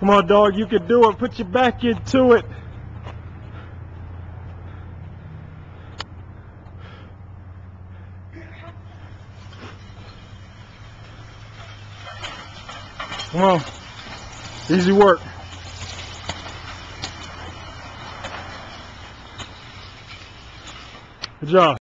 Come on, dog. You can do it. Put your back into it. Come on. Easy work. Good job.